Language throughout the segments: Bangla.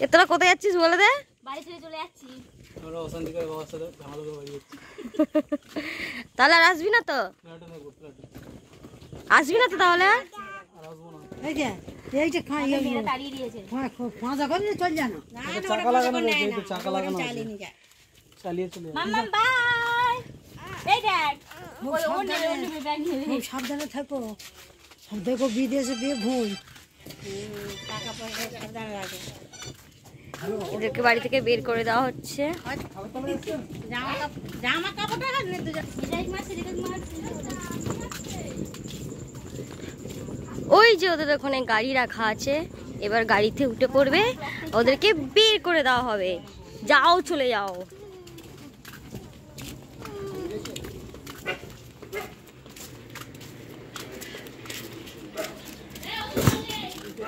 এ তোরা কোথায় যাচ্ছিস বলে দে? তাহলে আর আসবি না তো? আসবি না তো তাহলে? আর? এই যে এই যে খা মেয়েরা তাড়িয়ে দিয়েছে। খাঁজা করে চল জানো মাম্মা বাই। এই দেখ। ওই ও নেবে ও নেবে ব্যাগ নেবে খুব সাবধানে থাকো। দেখো বিদেশে দিয়ে ভুল এদেরকে বাড়ি থেকে বের করে দেওয়া হচ্ছে। ওই যে ওদের ওখানে গাড়ি রাখা আছে, এবার গাড়িতে উঠে পড়বে, ওদেরকে বের করে দেওয়া হবে। যাও, চলে যাও আস্তে আস্তে রাখ বৃষ্টিও তো হয় না এটা তাড়াতাড়ি নেই কিন্তু আজকে না বলল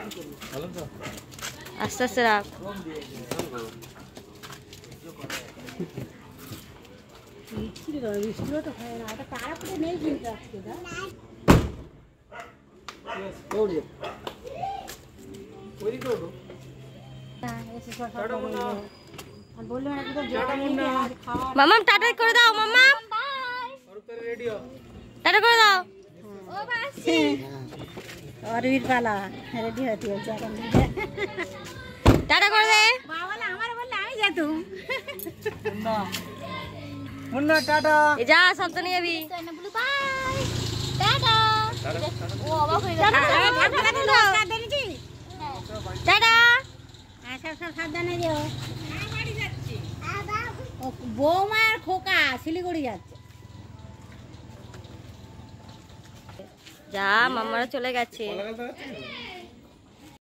না কিন্তু খাওয়া মামাম টাটা করে দাও মামাম টাটা করে দাও। অরবির পালা রেডি হতে হচ্ছে এখন টাটা করে দে আমার বললে আমি যেতুম যা যাবি বাই টাটা ও অবাক হয়ে গেল টাটা সব সব সাবধানে যেও ও বৌমা খোকা শিলিগুড়ি যাচ্ছে যা মামারা চলে গেছে।